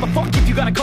give a fuck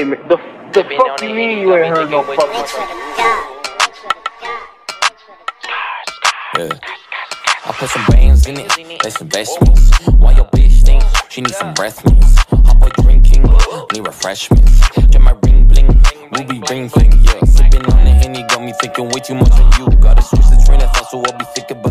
Hey, man, the, the fuck you mean you ain't heard no fucking Yeah. I put some bands in it, that's investments. Why your bitch think she needs some breath mints? Hot boy drinking, need refreshments. Get my ring bling, ruby ring fling, yeah. Sipping on the henny got me thinking way too much on you. Gotta switch the train of thought, so I'll be thinking